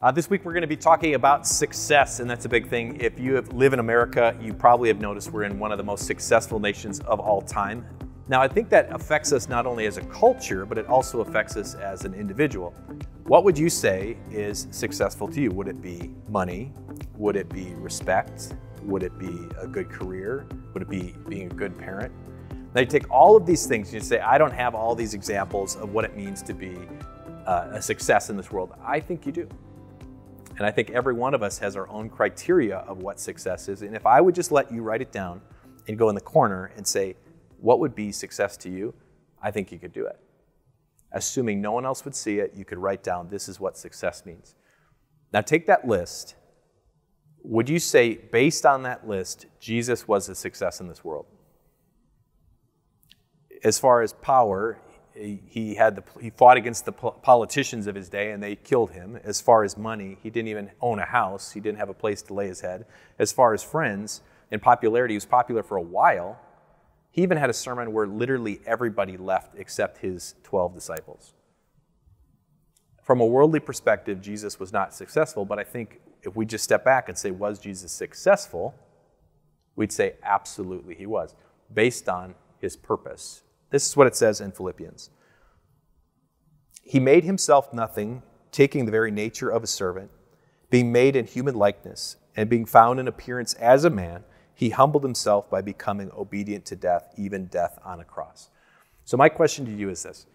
Uh, this week we're going to be talking about success, and that's a big thing. If you live in America, you probably have noticed we're in one of the most successful nations of all time. Now, I think that affects us not only as a culture, but it also affects us as an individual. What would you say is successful to you? Would it be money? Would it be respect? Would it be a good career? Would it be being a good parent? Now, you take all of these things and you say, I don't have all these examples of what it means to be uh, a success in this world. I think you do. And I think every one of us has our own criteria of what success is. And if I would just let you write it down and go in the corner and say, what would be success to you? I think you could do it. Assuming no one else would see it, you could write down, this is what success means. Now take that list. Would you say, based on that list, Jesus was a success in this world? As far as power, he had the, he fought against the politicians of his day and they killed him. As far as money, he didn't even own a house. He didn't have a place to lay his head. As far as friends and popularity, he was popular for a while. He even had a sermon where literally everybody left except his 12 disciples. From a worldly perspective, Jesus was not successful, but I think if we just step back and say, was Jesus successful? We'd say absolutely he was, based on his purpose this is what it says in Philippians. He made himself nothing, taking the very nature of a servant, being made in human likeness, and being found in appearance as a man, he humbled himself by becoming obedient to death, even death on a cross. So, my question to you is this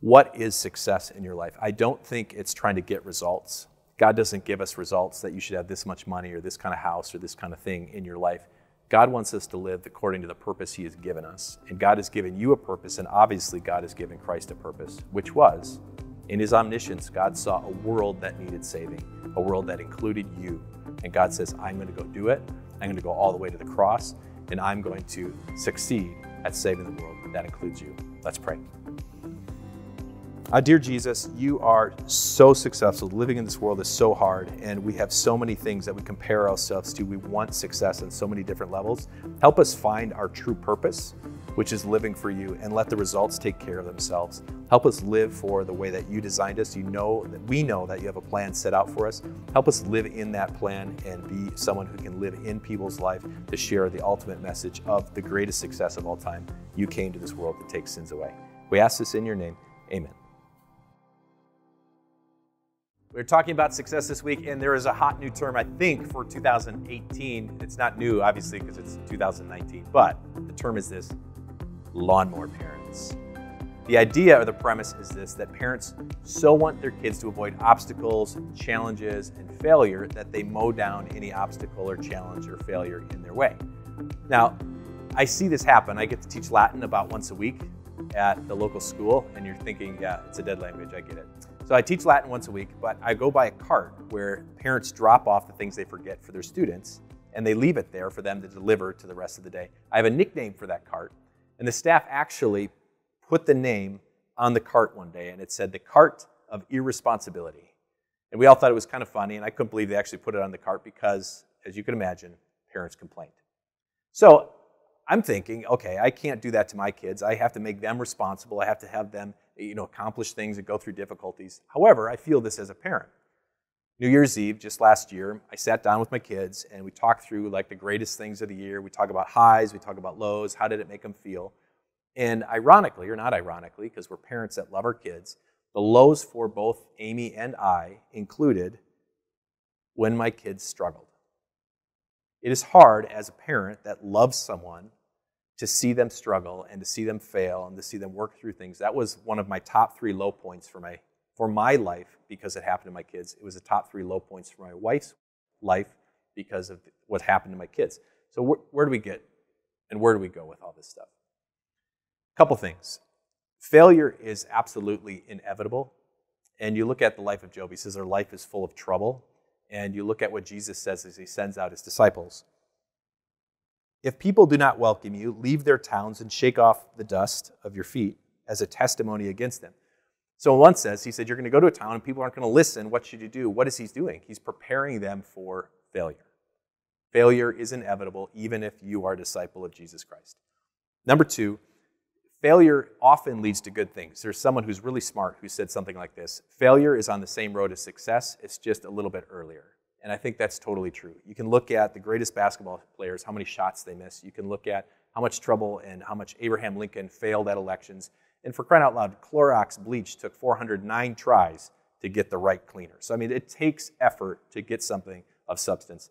What is success in your life? I don't think it's trying to get results. God doesn't give us results that you should have this much money or this kind of house or this kind of thing in your life. God wants us to live according to the purpose He has given us. And God has given you a purpose, and obviously, God has given Christ a purpose, which was in His omniscience, God saw a world that needed saving, a world that included you. And God says, I'm going to go do it. I'm going to go all the way to the cross, and I'm going to succeed at saving the world. That includes you. Let's pray. Uh, dear Jesus, you are so successful. Living in this world is so hard, and we have so many things that we compare ourselves to. We want success on so many different levels. Help us find our true purpose, which is living for you, and let the results take care of themselves. Help us live for the way that you designed us. You know that we know that you have a plan set out for us. Help us live in that plan and be someone who can live in people's life to share the ultimate message of the greatest success of all time. You came to this world to take sins away. We ask this in your name. Amen. We're talking about success this week, and there is a hot new term, I think, for 2018. It's not new, obviously, because it's 2019, but the term is this lawnmower parents. The idea or the premise is this that parents so want their kids to avoid obstacles, challenges, and failure that they mow down any obstacle or challenge or failure in their way. Now, I see this happen. I get to teach Latin about once a week at the local school, and you're thinking, yeah, it's a dead language, I get it. So I teach Latin once a week, but I go by a cart where parents drop off the things they forget for their students and they leave it there for them to deliver to the rest of the day. I have a nickname for that cart, and the staff actually put the name on the cart one day, and it said the cart of irresponsibility. And we all thought it was kind of funny, and I couldn't believe they actually put it on the cart because, as you can imagine, parents complained. So I'm thinking, okay, I can't do that to my kids. I have to make them responsible. I have to have them you know, accomplish things and go through difficulties. However, I feel this as a parent. New Year's Eve, just last year, I sat down with my kids and we talked through like the greatest things of the year. We talk about highs, we talk about lows, how did it make them feel? And ironically, or not ironically, because we're parents that love our kids, the lows for both Amy and I included when my kids struggled. It is hard as a parent that loves someone to see them struggle and to see them fail and to see them work through things. That was one of my top three low points for my for my life because it happened to my kids. It was the top three low points for my wife's life because of what happened to my kids. So wh- where do we get and where do we go with all this stuff? A couple things. Failure is absolutely inevitable. And you look at the life of Job, he says our life is full of trouble. And you look at what Jesus says as he sends out his disciples. If people do not welcome you, leave their towns and shake off the dust of your feet as a testimony against them. So one says, he said, you're going to go to a town and people aren't going to listen. What should you do? What is he doing? He's preparing them for failure. Failure is inevitable, even if you are a disciple of Jesus Christ. Number two, failure often leads to good things. There's someone who's really smart who said something like this Failure is on the same road as success, it's just a little bit earlier. And I think that's totally true. You can look at the greatest basketball players, how many shots they miss. You can look at how much trouble and how much Abraham Lincoln failed at elections. And for crying out loud, Clorox bleach took 409 tries to get the right cleaner. So, I mean, it takes effort to get something of substance.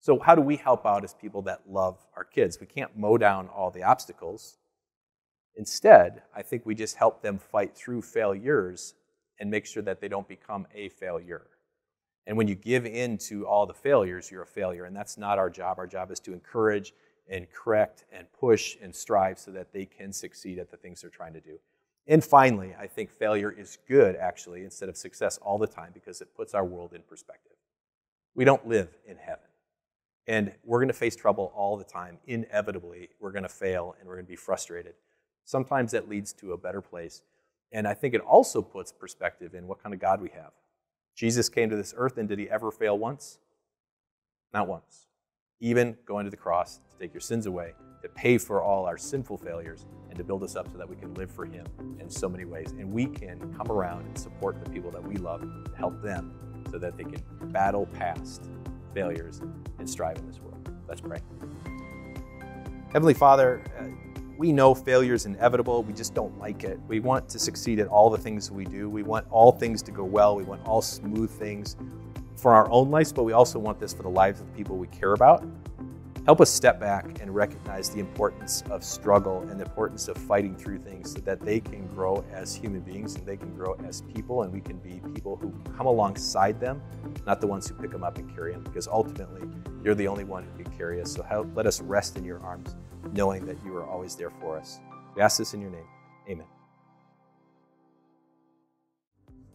So, how do we help out as people that love our kids? We can't mow down all the obstacles. Instead, I think we just help them fight through failures and make sure that they don't become a failure. And when you give in to all the failures, you're a failure. And that's not our job. Our job is to encourage and correct and push and strive so that they can succeed at the things they're trying to do. And finally, I think failure is good, actually, instead of success all the time because it puts our world in perspective. We don't live in heaven. And we're going to face trouble all the time. Inevitably, we're going to fail and we're going to be frustrated. Sometimes that leads to a better place. And I think it also puts perspective in what kind of God we have. Jesus came to this earth, and did he ever fail once? Not once. Even going to the cross to take your sins away, to pay for all our sinful failures, and to build us up so that we can live for him in so many ways. And we can come around and support the people that we love, to help them so that they can battle past failures and strive in this world. Let's pray. Heavenly Father, uh, we know failure is inevitable. We just don't like it. We want to succeed at all the things we do. We want all things to go well. We want all smooth things for our own lives, but we also want this for the lives of the people we care about. Help us step back and recognize the importance of struggle and the importance of fighting through things so that they can grow as human beings and they can grow as people and we can be people who come alongside them, not the ones who pick them up and carry them, because ultimately you're the only one who can carry us. So help, let us rest in your arms, knowing that you are always there for us. We ask this in your name. Amen.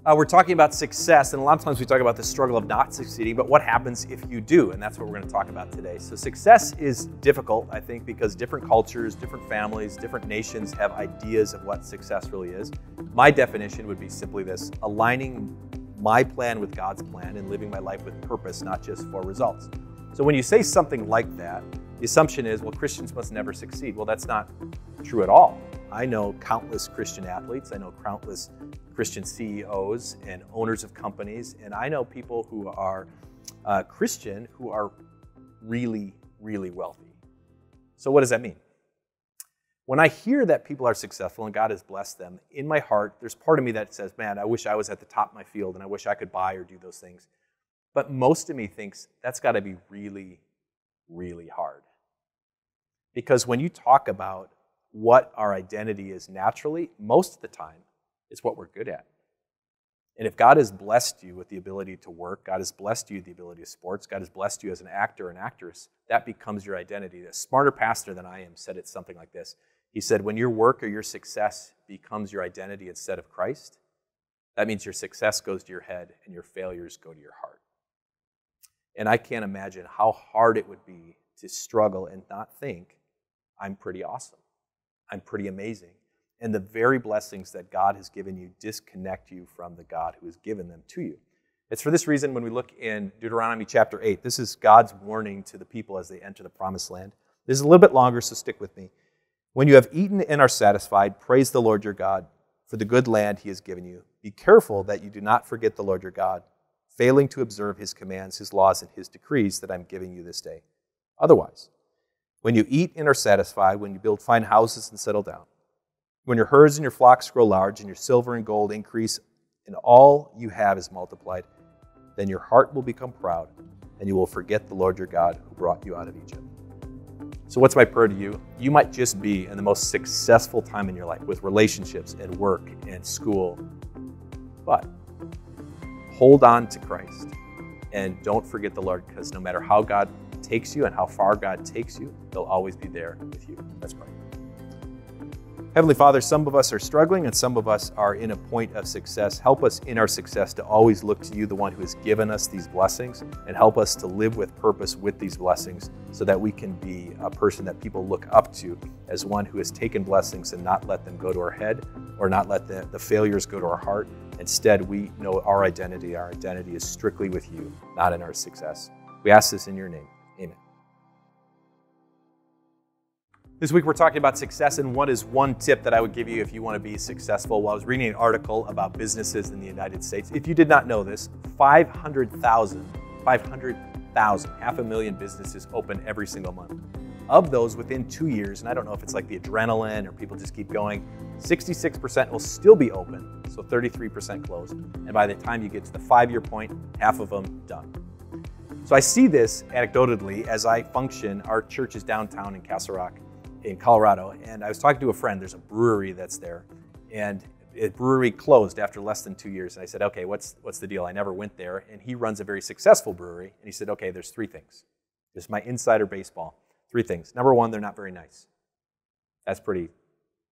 Uh, we're talking about success, and a lot of times we talk about the struggle of not succeeding, but what happens if you do? And that's what we're going to talk about today. So, success is difficult, I think, because different cultures, different families, different nations have ideas of what success really is. My definition would be simply this aligning my plan with God's plan and living my life with purpose, not just for results. So, when you say something like that, the assumption is, well, Christians must never succeed. Well, that's not true at all. I know countless Christian athletes, I know countless Christian CEOs and owners of companies, and I know people who are uh, Christian who are really, really wealthy. So, what does that mean? When I hear that people are successful and God has blessed them, in my heart, there's part of me that says, man, I wish I was at the top of my field and I wish I could buy or do those things. But most of me thinks that's got to be really, really hard. Because when you talk about what our identity is naturally, most of the time, it's what we're good at. And if God has blessed you with the ability to work, God has blessed you with the ability of sports, God has blessed you as an actor and actress, that becomes your identity. A smarter pastor than I am said it something like this. He said, When your work or your success becomes your identity instead of Christ, that means your success goes to your head and your failures go to your heart. And I can't imagine how hard it would be to struggle and not think, I'm pretty awesome. I'm pretty amazing. And the very blessings that God has given you disconnect you from the God who has given them to you. It's for this reason when we look in Deuteronomy chapter 8, this is God's warning to the people as they enter the promised land. This is a little bit longer, so stick with me. When you have eaten and are satisfied, praise the Lord your God for the good land he has given you. Be careful that you do not forget the Lord your God, failing to observe his commands, his laws, and his decrees that I'm giving you this day. Otherwise, when you eat and are satisfied, when you build fine houses and settle down, when your herds and your flocks grow large, and your silver and gold increase, and all you have is multiplied, then your heart will become proud, and you will forget the Lord your God who brought you out of Egypt. So, what's my prayer to you? You might just be in the most successful time in your life with relationships and work and school, but hold on to Christ and don't forget the Lord because no matter how God takes you and how far God takes you, He'll always be there with you. Let's pray. Heavenly Father, some of us are struggling and some of us are in a point of success. Help us in our success to always look to you, the one who has given us these blessings, and help us to live with purpose with these blessings so that we can be a person that people look up to as one who has taken blessings and not let them go to our head or not let the, the failures go to our heart. Instead, we know our identity. Our identity is strictly with you, not in our success. We ask this in your name. Amen. This week we're talking about success, and what is one tip that I would give you if you want to be successful? Well, I was reading an article about businesses in the United States. If you did not know this, 500,000, 500,000, half a million businesses open every single month. Of those, within two years, and I don't know if it's like the adrenaline or people just keep going, 66% will still be open, so 33% closed. And by the time you get to the five year point, half of them done. So I see this anecdotally as I function. Our church is downtown in Castle Rock in Colorado, and I was talking to a friend. There's a brewery that's there, and a brewery closed after less than two years. And I said, "Okay, what's what's the deal?" I never went there, and he runs a very successful brewery. And he said, "Okay, there's three things. This is my insider baseball. Three things. Number one, they're not very nice. That's pretty.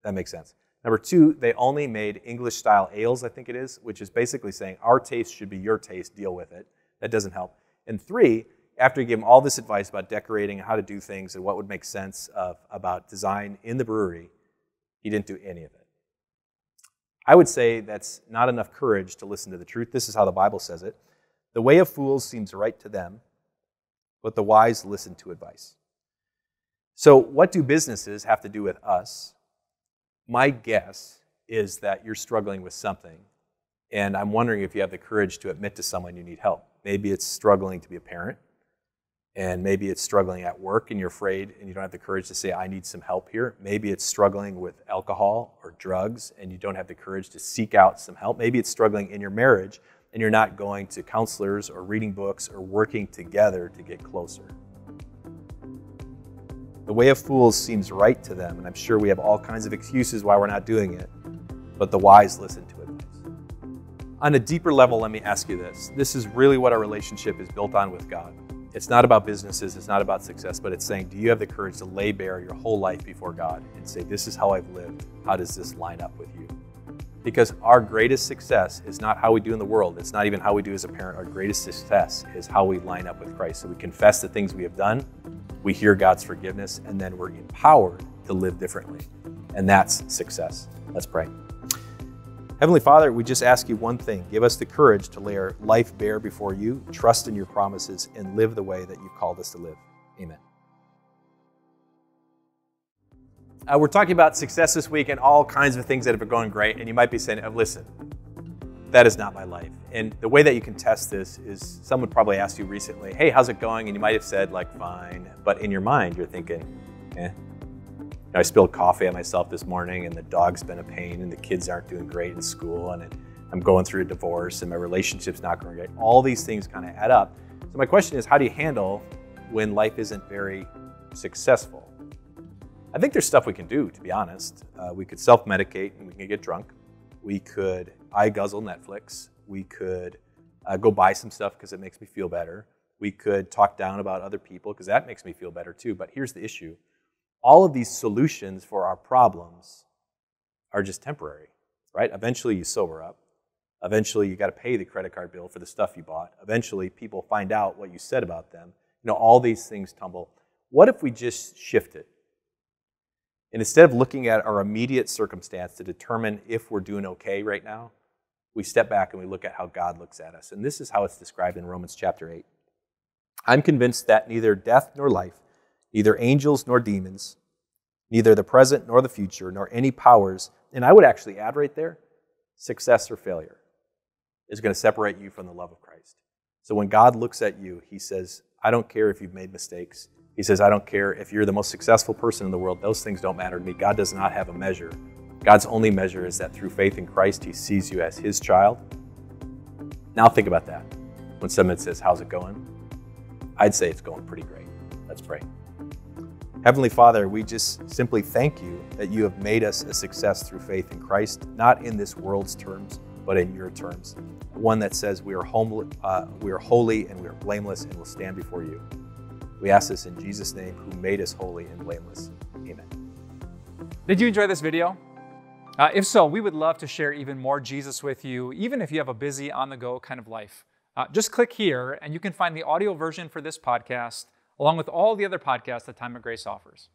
That makes sense. Number two, they only made English style ales, I think it is, which is basically saying our taste should be your taste. Deal with it. That doesn't help. And three, after he gave him all this advice about decorating how to do things and what would make sense of, about design in the brewery, he didn't do any of it. I would say that's not enough courage to listen to the truth. This is how the Bible says it. The way of fools seems right to them, but the wise listen to advice. So, what do businesses have to do with us? My guess is that you're struggling with something, and I'm wondering if you have the courage to admit to someone you need help. Maybe it's struggling to be a parent and maybe it's struggling at work and you're afraid and you don't have the courage to say, I need some help here. Maybe it's struggling with alcohol or drugs and you don't have the courage to seek out some help. Maybe it's struggling in your marriage and you're not going to counselors or reading books or working together to get closer. The way of fools seems right to them, and I'm sure we have all kinds of excuses why we're not doing it, but the wise listen to advice. On a deeper level, let me ask you this. This is really what our relationship is built on with God. It's not about businesses, it's not about success, but it's saying, do you have the courage to lay bare your whole life before God and say, this is how I've lived? How does this line up with you? Because our greatest success is not how we do in the world. It's not even how we do as a parent. Our greatest success is how we line up with Christ. So we confess the things we have done, we hear God's forgiveness, and then we're empowered to live differently. And that's success. Let's pray. Heavenly Father, we just ask you one thing give us the courage to lay our life bare before you, trust in your promises, and live the way that you've called us to live. Amen. Uh, we're talking about success this week and all kinds of things that have been going great. And you might be saying, oh, listen, that is not my life. And the way that you can test this is someone probably asked you recently, hey, how's it going? And you might have said, like, fine. But in your mind, you're thinking, eh, I spilled coffee on myself this morning, and the dog's been a pain, and the kids aren't doing great in school, and I'm going through a divorce, and my relationship's not going great. All these things kind of add up. So, my question is how do you handle when life isn't very successful? I think there's stuff we can do, to be honest. Uh, we could self medicate and we can get drunk. We could eye guzzle Netflix. We could uh, go buy some stuff because it makes me feel better. We could talk down about other people because that makes me feel better too. But here's the issue all of these solutions for our problems are just temporary, right? Eventually you sober up. Eventually you got to pay the credit card bill for the stuff you bought. Eventually people find out what you said about them. You know, all these things tumble. What if we just shifted? And instead of looking at our immediate circumstance to determine if we're doing okay right now, we step back and we look at how God looks at us. And this is how it's described in Romans chapter 8. I'm convinced that neither death nor life, neither angels nor demons, neither the present nor the future, nor any powers, and I would actually add right there, success or failure, is going to separate you from the love of Christ. So when God looks at you, He says, I don't care if you've made mistakes. He says, I don't care if you're the most successful person in the world. Those things don't matter to me. God does not have a measure. God's only measure is that through faith in Christ, He sees you as His child. Now think about that. When someone says, How's it going? I'd say it's going pretty great. Let's pray. Heavenly Father, we just simply thank you that you have made us a success through faith in Christ, not in this world's terms, but in your terms. One that says we are, uh, we are holy and we are blameless and will stand before you. We ask this in Jesus' name, who made us holy and blameless. Amen. Did you enjoy this video? Uh, if so, we would love to share even more Jesus with you, even if you have a busy, on the go kind of life. Uh, just click here and you can find the audio version for this podcast along with all the other podcasts that Time of Grace offers.